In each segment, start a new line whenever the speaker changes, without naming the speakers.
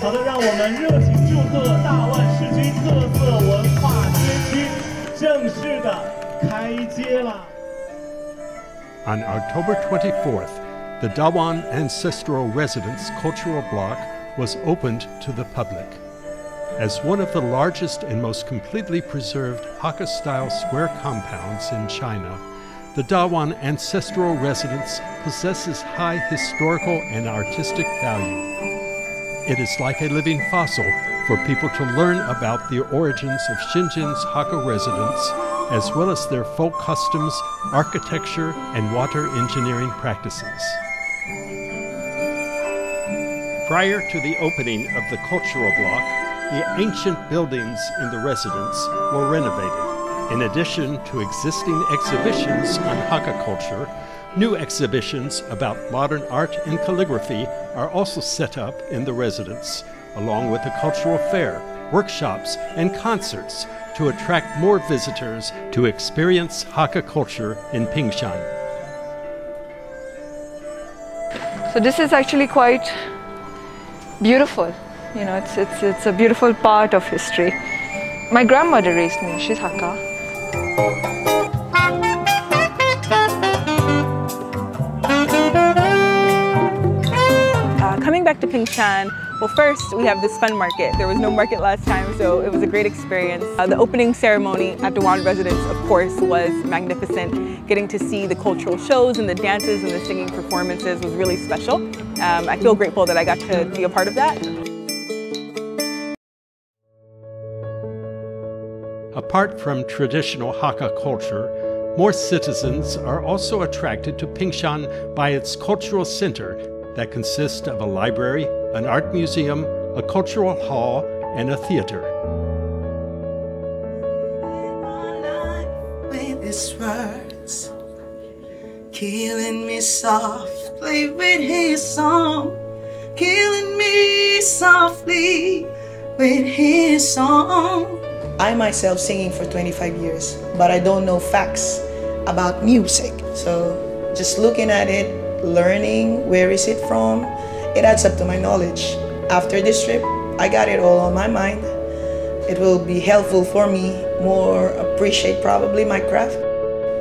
好的，让我们热情祝贺大万市区特色文化街区正式的开街啦！
On October 24th, the Dawan Ancestral Residence Cultural Block was opened to the public. As one of the largest and most completely preserved Hakka style square compounds in China, the Dawan Ancestral Residence possesses high historical and artistic value. It is like a living fossil for people to learn about the origins of Shenzhen's Hakka residents, as well as their folk customs, architecture, and water engineering practices. Prior to the opening of the cultural block, the ancient buildings in the residence were renovated. In addition to existing exhibitions on Hakka culture, new exhibitions about modern art and calligraphy are also set up in the residence, along with a cultural fair, workshops, and concerts to attract more visitors to experience Hakka culture in Pingshan.
So this is actually quite beautiful. You know, it's, it's, it's a beautiful part of history. My grandmother raised me, she's Hakka.
Uh, coming back to Pingshan, well first we have this fun market. There was no market last time so it was a great experience. Uh, the opening ceremony at Dawan Residence of course was magnificent. Getting to see the cultural shows and the dances and the singing performances was really special. Um, I feel grateful that I got to be a part of that.
Apart from traditional Hakka culture, more citizens are also attracted to Pingshan by its cultural center that consists of a library, an art museum, a cultural hall, and a theater.
his words, killing me softly with his song, killing me softly with his song. I myself singing for 25 years, but I don't know facts about music. So just looking at it, learning where is it from, it adds up to my knowledge. After this trip, I got it all on my mind. It will be helpful for me, more appreciate probably my craft.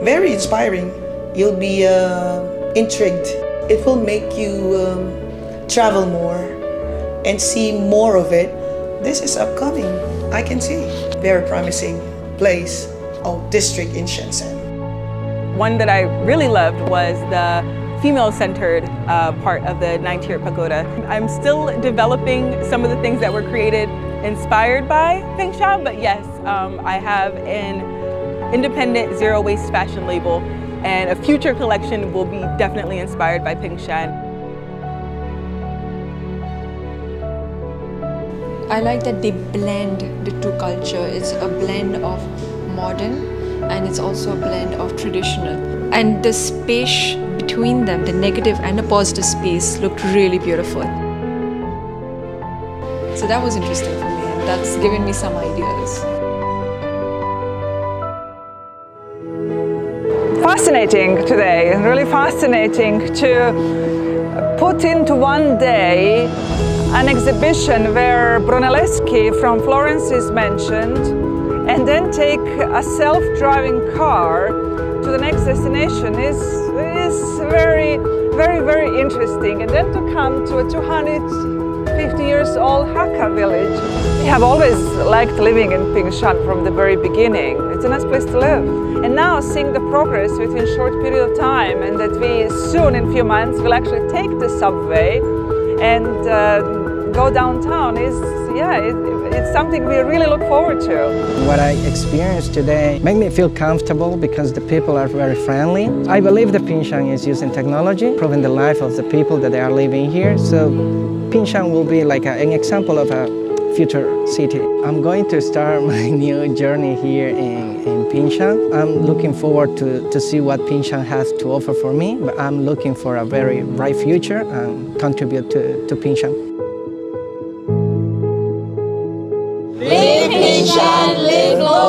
Very inspiring. You'll be uh, intrigued. It will make you um, travel more and see more of it. This is upcoming. I can see. Very promising place or district in Shenzhen.
One that I really loved was the female-centered uh, part of the nine-tier pagoda. I'm still developing some of the things that were created inspired by Pingshan, but yes, um, I have an independent zero-waste fashion label and a future collection will be definitely inspired by Pingshan.
I like that they blend the two culture. It's a blend of modern and it's also a blend of traditional. And the space between them, the negative and the positive space looked really beautiful. So that was interesting for me and that's given me some ideas.
Fascinating today, really fascinating to put into one day an exhibition where Brunelleschi from Florence is mentioned and then take a self-driving car to the next destination is, is very, very, very interesting. And then to come to a 250 years old Hakka village. We have always liked living in Pingshan from the very beginning. It's a nice place to live. And now seeing the progress within a short period of time and that we soon in few months will actually take the subway and uh, go downtown is, yeah, it, it's something we really look forward to.
What I experienced today made me feel comfortable because the people are very friendly. I believe that Pingshan is using technology, improving the life of the people that they are living here. So Pingshan will be like a, an example of a future city. I'm going to start my new journey here in, in. I'm looking forward to, to see what Pingshan has to offer for me, but I'm looking for a very bright future and contribute to, to Pingshan.
Live Pingshan, live global.